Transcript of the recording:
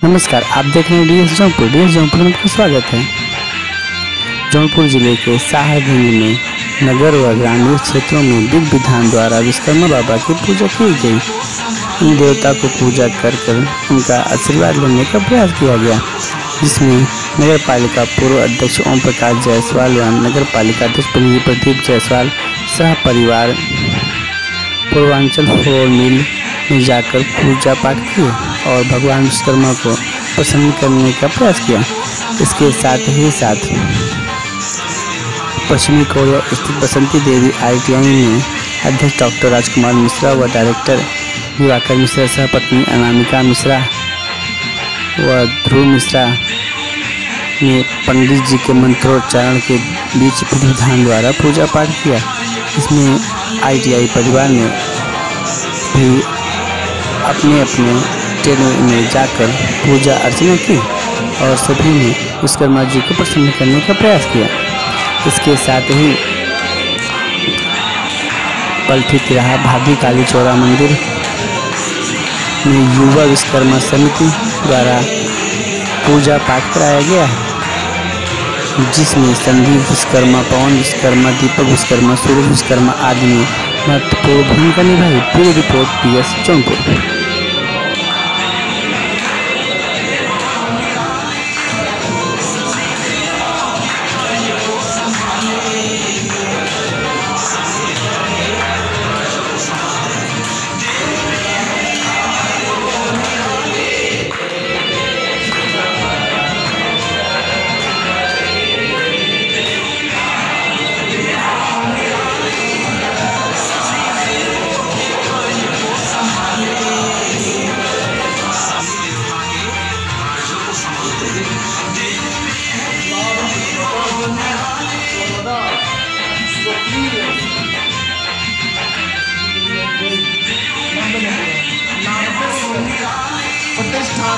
नमस्कार, आप देख रहे हैं D S Jaunpur. D S Jaunpur में आपका स्वागत है। जौनपुर ज़िले के साहगंज में नगर व ग्रामीण क्षेत्रों में विधि विधान द्वारा विश्वकर्मा बाबा की पूजा की गई। इन देवता को पूजा कर कर उनका आशीर्वाद लेने का प्रयास किया गया, जिसमें नगर पालिका पूर्व अध्यक्ष ओम प्रकाश जायसवाल व नगर पालिका अध्यक्ष प्रदीप जायसवाल सह परिवार पूर्वांचल फ्लोर मिल में जाकर पूजा पाठ किए। और भगवान विश्वकर्मा को प्रसन्न करने का प्रयास किया। इसके साथ ही साथ पश्चिमी कोरिया स्थित बसंती देवी आईटीआई में अध्यक्ष डॉक्टर राजकुमार मिश्रा व डायरेक्टर दिवाकर मिश्रा सह पत्नी अनामिका मिश्रा व ध्रुव मिश्रा ने पंडित जी के मंत्रोच्चारण के बीच विधि विधान द्वारा पूजा पाठ किया। इसमें आईटीआई परिवार ने भी अपने अपने टेन में जाकर पूजा अर्चना की और सभी ने विश्वकर्मा जी को प्रसन्न करने का प्रयास किया। इसके साथ ही पलथी तिराहा भाभी काली चौरा मंदिर में युवा विश्वकर्मा समिति द्वारा पूजा पाठ कराया गया है, जिसमें संदीप विश्वकर्मा, पवन विश्वकर्मा, दीपक विश्वकर्मा, सूर्य विश्वकर्मा आदि ने महत्वपूर्ण भूमिका निभाई। पूरी रिपोर्ट पी एस जौनपुर